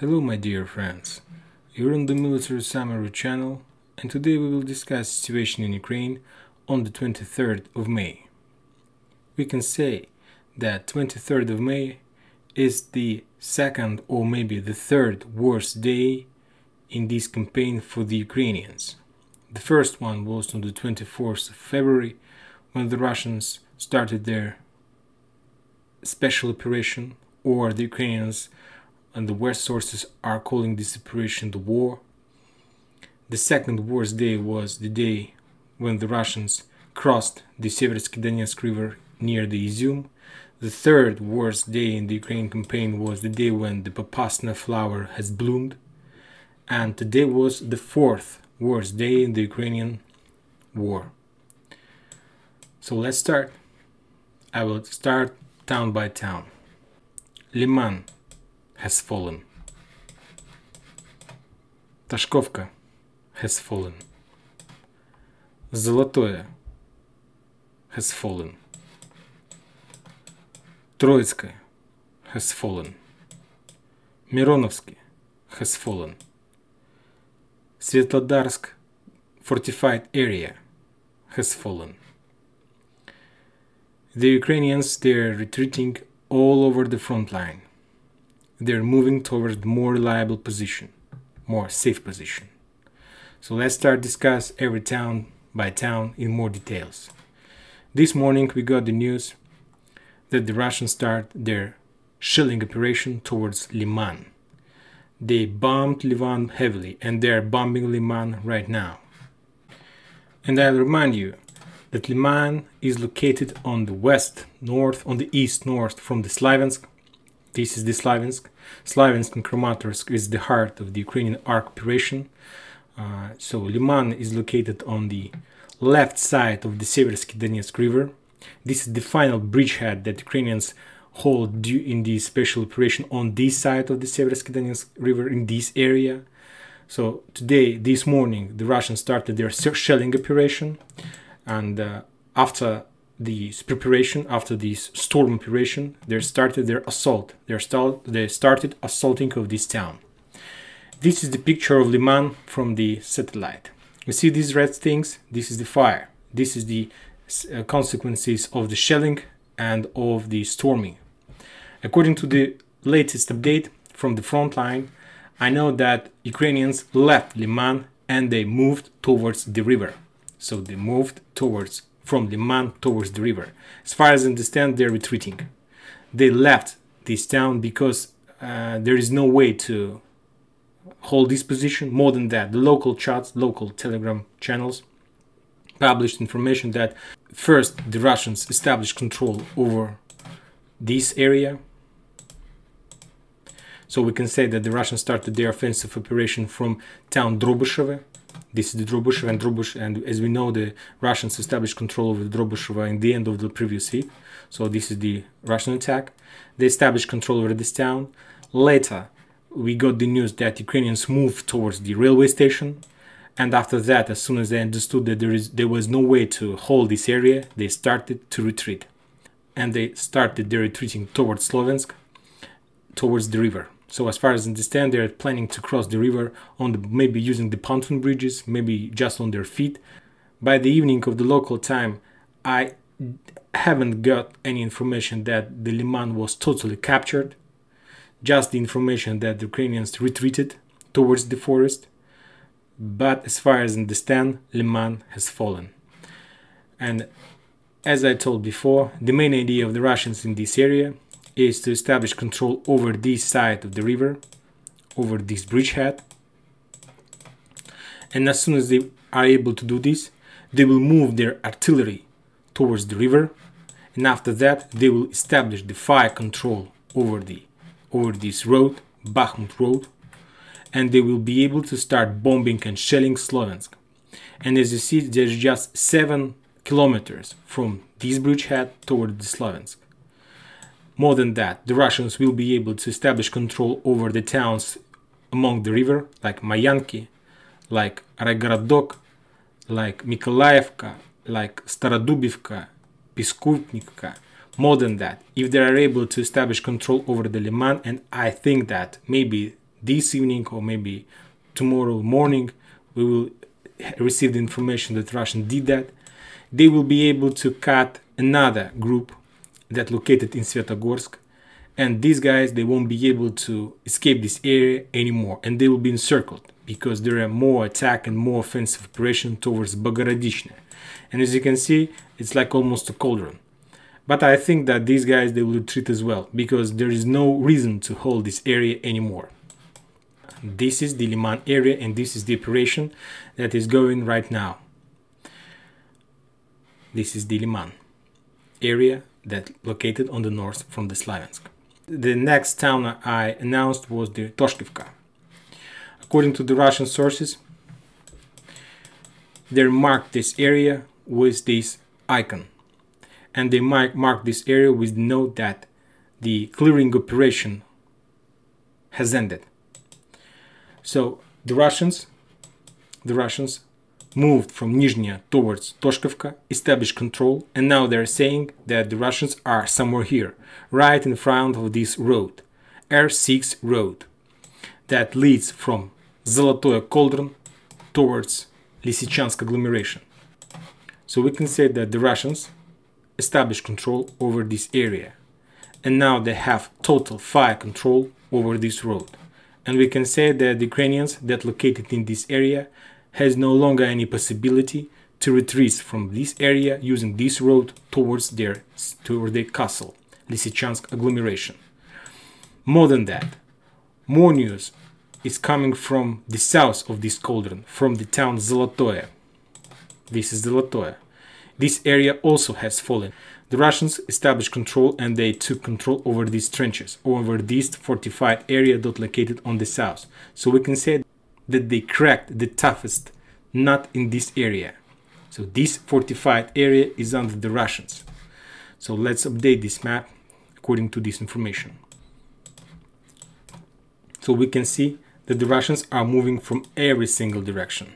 Hello my dear friends, you're on the Military Summary channel and today we will discuss situation in Ukraine on the 23rd of May. We can say that 23rd of May is the second or maybe the third worst day in this campaign for the Ukrainians. The first one was on the 24th of February when the Russians started their special operation or the Ukrainians and the West sources are calling this operation the war. The second worst day was the day when the Russians crossed the Seversky Donetsk River near the Izum. The third worst day in the Ukrainian campaign was the day when the Popasna flower has bloomed. And today was the fourth worst day in the Ukrainian war. So let's start. I will start town by town. Liman has fallen. Tashkovka has fallen. Zolotoye has fallen. Троицкая has fallen. Mironovsky has fallen. Svetlodarsk fortified area has fallen. The Ukrainians they're retreating all over the front line. They're moving towards more reliable position, more safe position. So let's start discuss every town by town in more details. This morning we got the news that the Russians start their shelling operation towards Liman. They bombed Liman heavily and they are bombing Liman right now. And I'll remind you that Liman is located on the west, north, on the east, north from the Slaviansk. This is the Slaviansk. Slaviansk and Kramatorsk is the heart of the Ukrainian arc operation. Uh, so Liman is located on the left side of the Seversky Donetsk River. This is the final bridgehead that Ukrainians hold in the special operation on this side of the Seversky Donetsk River in this area. So today, this morning, the Russians started their shelling operation and uh, after this preparation, after this storm operation, they started their assault. They, start, they started assaulting of this town. This is the picture of Liman from the satellite. You see these red things? This is the fire. This is the uh, consequences of the shelling and of the storming. According to the latest update from the front line, I know that Ukrainians left Liman and they moved towards the river. So they moved towards from Liman towards the river. As far as I understand, they're retreating. They left this town because uh, there is no way to hold this position. More than that, the local chats, local telegram channels published information that first the Russians established control over this area. So we can say that the Russians started their offensive operation from town Drobyshevo this is the Drobusheva and Drobush, and as we know, the Russians established control over the Drobusheva in the end of the previous week. So this is the Russian attack. They established control over this town. Later, we got the news that Ukrainians moved towards the railway station. And after that, as soon as they understood that there is there was no way to hold this area, they started to retreat. And they started their retreating towards Slovensk, towards the river. So as far as I understand, they're planning to cross the river on the, maybe using the pontoon bridges, maybe just on their feet. By the evening of the local time, I haven't got any information that the Liman was totally captured. Just the information that the Ukrainians retreated towards the forest. But as far as I understand, Liman has fallen. And as I told before, the main idea of the Russians in this area is to establish control over this side of the river, over this bridgehead. And as soon as they are able to do this, they will move their artillery towards the river. And after that, they will establish the fire control over the over this road, Bakhmut road, and they will be able to start bombing and shelling Slovensk. And as you see, there's just seven kilometers from this bridgehead toward the Slovensk. More than that, the Russians will be able to establish control over the towns along the river, like Mayanki, like Raigorodok, like Mikolaevka, like Starodubivka, Piskutnivka. More than that, if they are able to establish control over the Liman, and I think that maybe this evening or maybe tomorrow morning we will receive the information that Russian did that. They will be able to cut another group that located in Svetogorsk and these guys they won't be able to escape this area anymore and they will be encircled because there are more attack and more offensive operation towards Bogorodishne. And as you can see, it's like almost a cauldron. But I think that these guys they will retreat as well because there is no reason to hold this area anymore. This is the Liman area and this is the operation that is going right now. This is the Liman area that located on the north from the Slaviansk. The next town I announced was the Toshkivka. According to the Russian sources, they marked this area with this icon and they might mark this area with note that the clearing operation has ended. So the Russians, the Russians moved from Nizhny towards Toshkovka, established control, and now they're saying that the Russians are somewhere here, right in front of this road, R6 road, that leads from Zolotoye Cauldron towards Lysychansk agglomeration. So we can say that the Russians established control over this area and now they have total fire control over this road. And we can say that the Ukrainians that located in this area has no longer any possibility to retreat from this area using this road towards their, toward their castle, Lysychansk agglomeration. More than that, more news is coming from the south of this cauldron, from the town Zolotoye. This is Zolotoye. This area also has fallen. The Russians established control and they took control over these trenches, over this fortified area that located on the south. So we can say that they cracked the toughest nut in this area. So this fortified area is under the Russians. So let's update this map according to this information. So we can see that the Russians are moving from every single direction.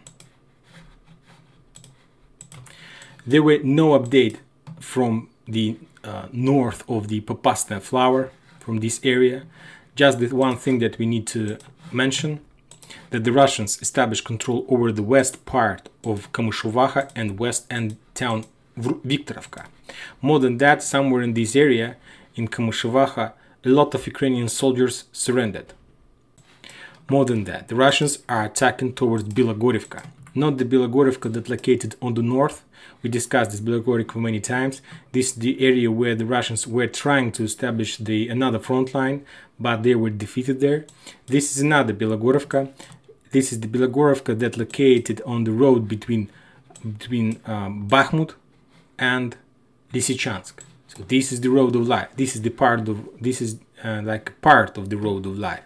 There were no update from the uh, north of the Popasna flower from this area. Just the one thing that we need to mention that the Russians established control over the west part of Kamyshovaha and west end town Viktorovka. More than that, somewhere in this area, in Kamyshovaha, a lot of Ukrainian soldiers surrendered. More than that, the Russians are attacking towards Bilogorivka, not the Bilogorivka that located on the north. We discussed this Bilogorivka many times. This is the area where the Russians were trying to establish the another front line, but they were defeated there. This is another Bilogorivka. This is the Bilogorivka that located on the road between between um, Bakhmut and Lysychansk. So this is the road of life. This is the part of this is uh, like part of the road of life.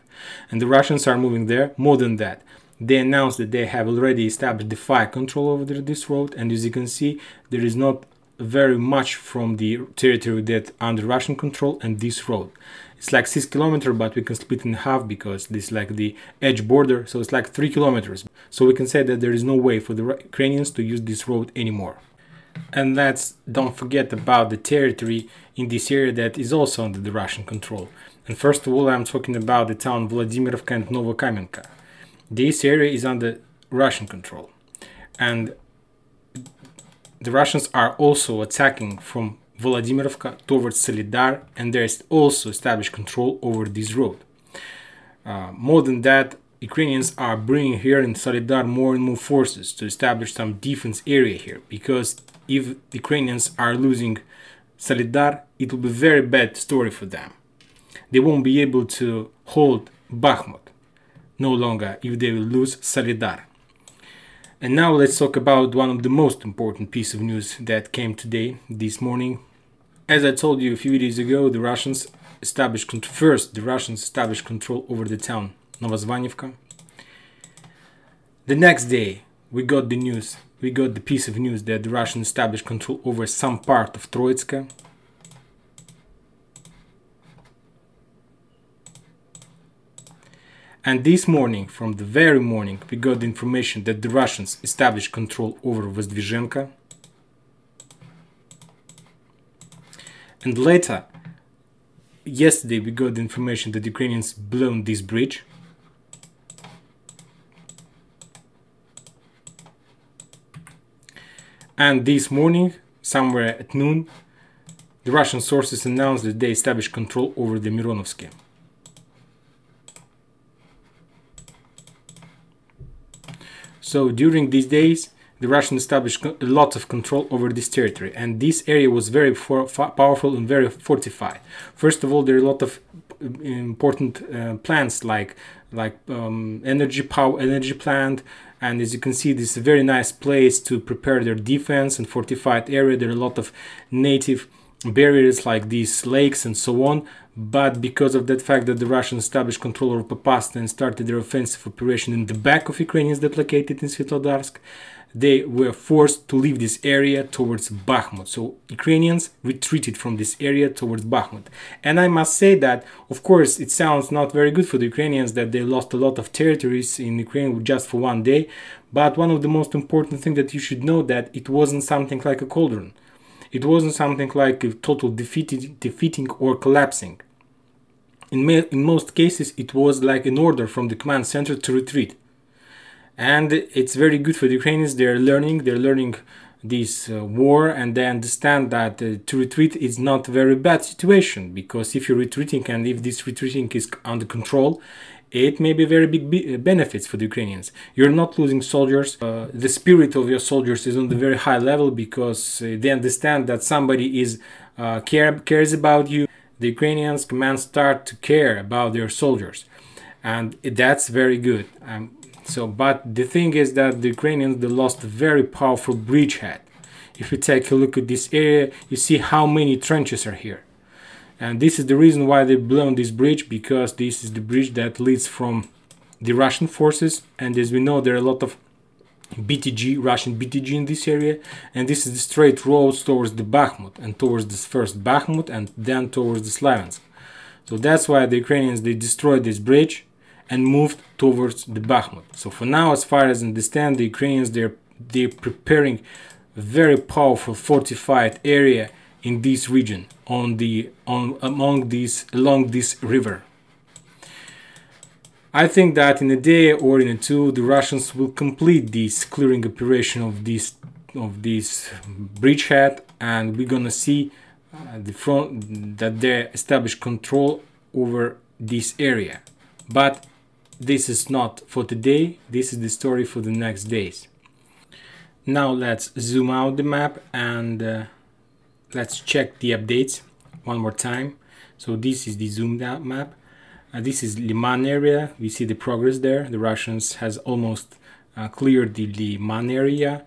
And the Russians are moving there. More than that, they announced that they have already established the fire control over this road. And as you can see, there is not very much from the territory that under Russian control and this road. It's like six kilometers, but we can split in half because this is like the edge border, so it's like three kilometers. So we can say that there is no way for the Ukrainians to use this road anymore. And let's don't forget about the territory in this area that is also under the Russian control. And first of all, I'm talking about the town Vladimirovka and Novokamenka. This area is under Russian control. And the Russians are also attacking from Vladimirovka towards Soledar, and there is also established control over this road. Uh, more than that, Ukrainians are bringing here in Soledar more and more forces to establish some defense area here, because if Ukrainians are losing Soledar, it will be very bad story for them. They won't be able to hold Bakhmut no longer if they will lose Soledar. And now let's talk about one of the most important piece of news that came today, this morning. As I told you a few days ago, the Russians established first the Russians established control over the town Novozvanivka. The next day, we got the news, we got the piece of news that the Russians established control over some part of Troitska. And this morning, from the very morning, we got the information that the Russians established control over Vozdvizhenka. And later, yesterday, we got the information that Ukrainians blown this bridge. And this morning, somewhere at noon, the Russian sources announced that they established control over the Mironovsky. So during these days, the Russians established a lot of control over this territory, and this area was very powerful and very fortified. First of all, there are a lot of important uh, plants like like um, energy power energy plant and as you can see this is a very nice place to prepare their defense and fortified area there are a lot of native barriers like these lakes and so on but because of that fact that the Russians established control over Popasna and started their offensive operation in the back of Ukrainians that located in Svitlodarsk they were forced to leave this area towards Bakhmut. So Ukrainians retreated from this area towards Bakhmut. And I must say that, of course, it sounds not very good for the Ukrainians that they lost a lot of territories in Ukraine just for one day. But one of the most important things that you should know that it wasn't something like a cauldron. It wasn't something like a total defeated, defeating or collapsing. In, in most cases, it was like an order from the command center to retreat and it's very good for the Ukrainians. They're learning, they're learning this uh, war, and they understand that uh, to retreat is not a very bad situation because if you're retreating and if this retreating is under control, it may be very big be uh, benefits for the Ukrainians. You're not losing soldiers. Uh, the spirit of your soldiers is on the very high level because uh, they understand that somebody is uh, care cares about you. The Ukrainians command start to care about their soldiers, and that's very good. Um, so, but the thing is that the Ukrainians they lost a very powerful bridgehead. If you take a look at this area, you see how many trenches are here. And this is the reason why they blown this bridge, because this is the bridge that leads from the Russian forces. And as we know, there are a lot of BTG, Russian BTG in this area. And this is the straight roads towards the Bakhmut and towards this first Bakhmut and then towards the Slaviansk. So that's why the Ukrainians, they destroyed this bridge and moved towards the Bakhmut. So for now, as far as I understand, the Ukrainians they're they're preparing a very powerful fortified area in this region on the on among these along this river. I think that in a day or in a two, the Russians will complete this clearing operation of this of this bridgehead, and we're gonna see uh, the front that they establish control over this area. But this is not for today, this is the story for the next days. Now let's zoom out the map and uh, let's check the updates one more time. So this is the zoomed out map. Uh, this is Liman area. We see the progress there. The Russians has almost uh, cleared the Liman area.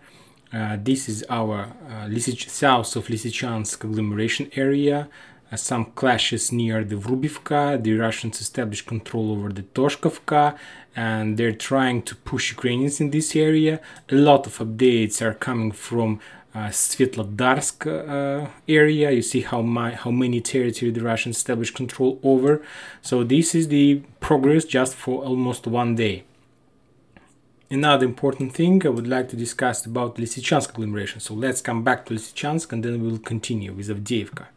Uh, this is our uh, south of Lysychansk agglomeration area. Uh, some clashes near the Vrubivka. The Russians established control over the Toshkovka and they're trying to push Ukrainians in this area. A lot of updates are coming from uh, Svetlodarsk uh, area. You see how my, how many territory the Russians established control over. So this is the progress just for almost one day. Another important thing I would like to discuss about Lysychansk agglomeration. So let's come back to Lysychansk and then we'll continue with Avdiivka.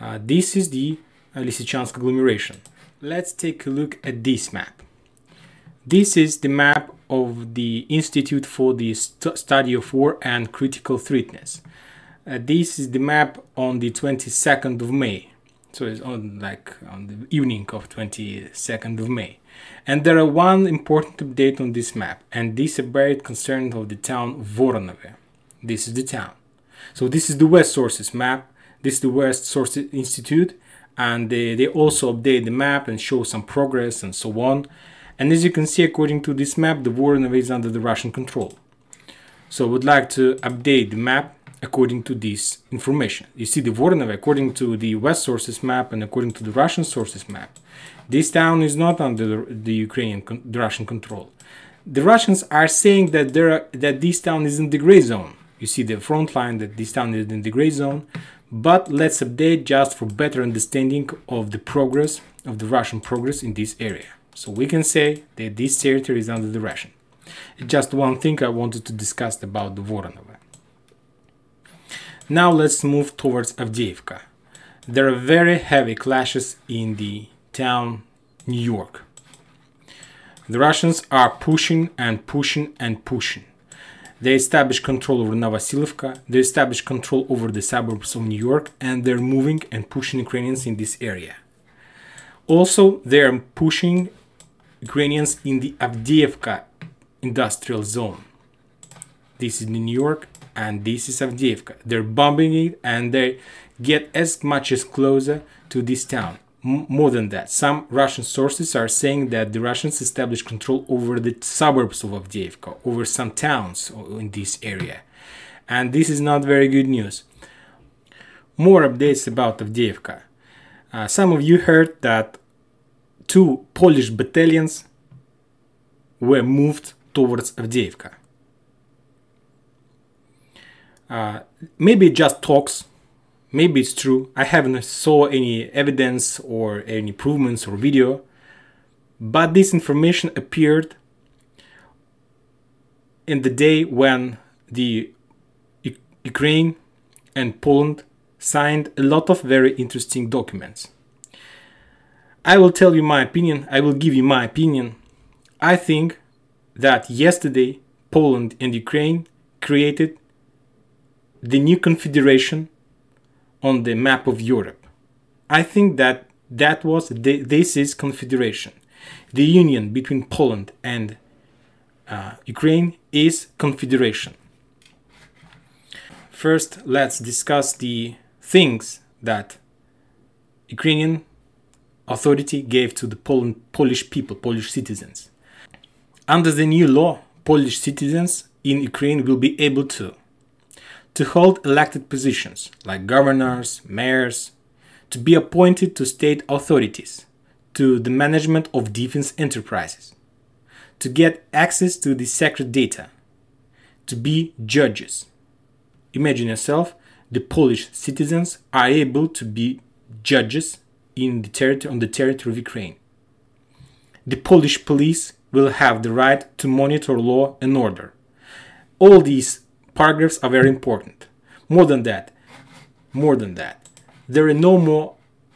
Uh, this is the uh, Lysychansk agglomeration. Let's take a look at this map. This is the map of the Institute for the St Study of War and Critical Threatness. Uh, this is the map on the 22nd of May. So it's on like on the evening of 22nd of May. And there are one important update on this map, and this is update concerned of the town Voronove. This is the town. So this is the West Sources map, this is the West Sources Institute, and they, they also update the map and show some progress and so on. And as you can see, according to this map, the Voronov is under the Russian control. So I would like to update the map according to this information. You see the Voronov, according to the West sources map and according to the Russian sources map, this town is not under the, the Ukrainian, the Russian control. The Russians are saying that there are, that this town is in the gray zone. You see the front line that this town is in the gray zone, but let's update just for better understanding of the progress of the Russian progress in this area. So we can say that this territory is under the Russian. Just one thing I wanted to discuss about the Voronov. Now let's move towards Avdiivka. There are very heavy clashes in the town New York. The Russians are pushing and pushing and pushing. They establish control over Novosilivka, they establish control over the suburbs of New York, and they're moving and pushing Ukrainians in this area. Also, they're pushing Ukrainians in the Avdiivka industrial zone. This is New York, and this is Avdiivka. They're bombing it, and they get as much as closer to this town more than that, some Russian sources are saying that the Russians established control over the suburbs of Avdiivka, over some towns in this area. And this is not very good news. More updates about Avdiivka. Uh, some of you heard that two Polish battalions were moved towards Avdiivka. Uh, maybe just talks maybe it's true. I haven't saw any evidence or any improvements or video, but this information appeared in the day when the Ukraine and Poland signed a lot of very interesting documents. I will tell you my opinion. I will give you my opinion. I think that yesterday Poland and Ukraine created the new confederation on the map of Europe. I think that that was the, this is confederation. The union between Poland and uh, Ukraine is confederation. First, let's discuss the things that Ukrainian authority gave to the Polish people, Polish citizens. Under the new law, Polish citizens in Ukraine will be able to to hold elected positions like governors, mayors, to be appointed to state authorities, to the management of defense enterprises, to get access to the secret data, to be judges. Imagine yourself, the Polish citizens are able to be judges in the territory on the territory of Ukraine. The Polish police will have the right to monitor law and order. All these paragraphs are very important. More than that, more than that, there is no more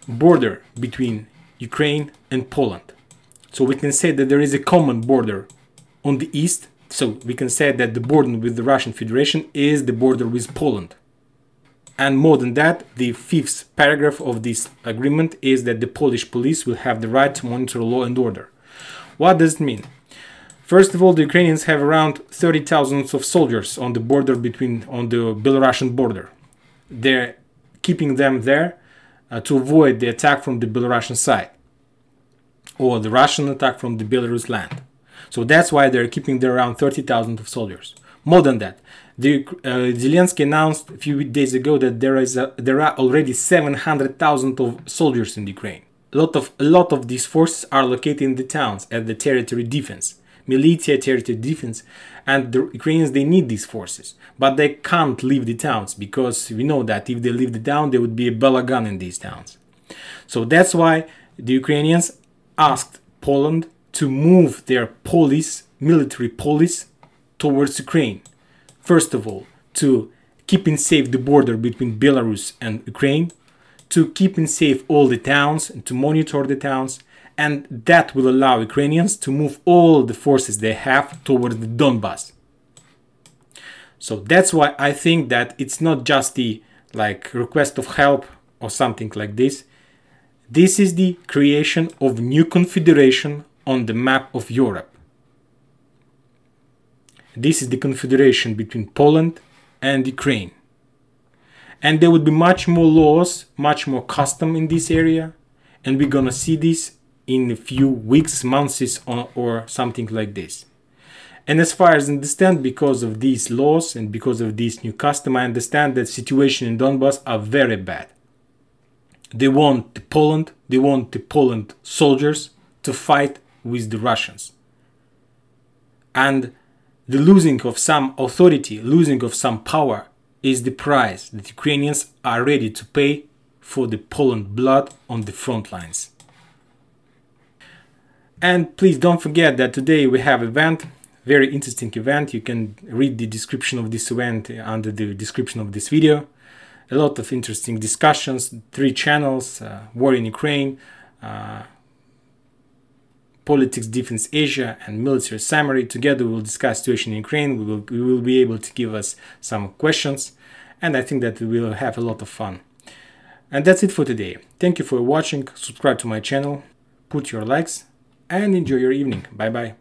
border between Ukraine and Poland. So we can say that there is a common border on the east. So we can say that the border with the Russian Federation is the border with Poland. And more than that, the fifth paragraph of this agreement is that the Polish police will have the right to monitor law and order. What does it mean? First of all, the Ukrainians have around 30,000 of soldiers on the border between on the Belarusian border. They're keeping them there uh, to avoid the attack from the Belarusian side or the Russian attack from the Belarus land. So that's why they're keeping there around 30,000 of soldiers. More than that, the, uh, Zelensky announced a few days ago that there is a, there are already 700,000 of soldiers in Ukraine. A lot of a lot of these forces are located in the towns at the territory defense militia territory defense and the Ukrainians they need these forces. But they can't leave the towns because we know that if they leave the town there would be a balagan in these towns. So that's why the Ukrainians asked Poland to move their police military police towards Ukraine first of all to keeping safe the border between Belarus and Ukraine to keeping safe all the towns and to monitor the towns and that will allow Ukrainians to move all the forces they have towards the Donbas. So that's why I think that it's not just the like request of help or something like this. This is the creation of new confederation on the map of Europe. This is the confederation between Poland and Ukraine. And there would be much more laws, much more custom in this area, and we're gonna see this in a few weeks, months, or something like this. And as far as I understand, because of these laws and because of this new custom, I understand that situation in Donbass are very bad. They want the Poland, they want the Poland soldiers to fight with the Russians. And the losing of some authority, losing of some power is the price that Ukrainians are ready to pay for the Poland blood on the front lines. And please don't forget that today we have event, very interesting event. You can read the description of this event under the description of this video. A lot of interesting discussions, three channels, uh, war in Ukraine, uh, politics, defense, Asia, and military summary. Together, we will discuss situation in Ukraine. We will, we will be able to give us some questions, and I think that we will have a lot of fun. And that's it for today. Thank you for watching. Subscribe to my channel, put your likes, and enjoy your evening. Bye bye.